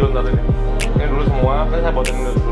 dulu ntar ini ini dulu semua kan saya buatin dulu.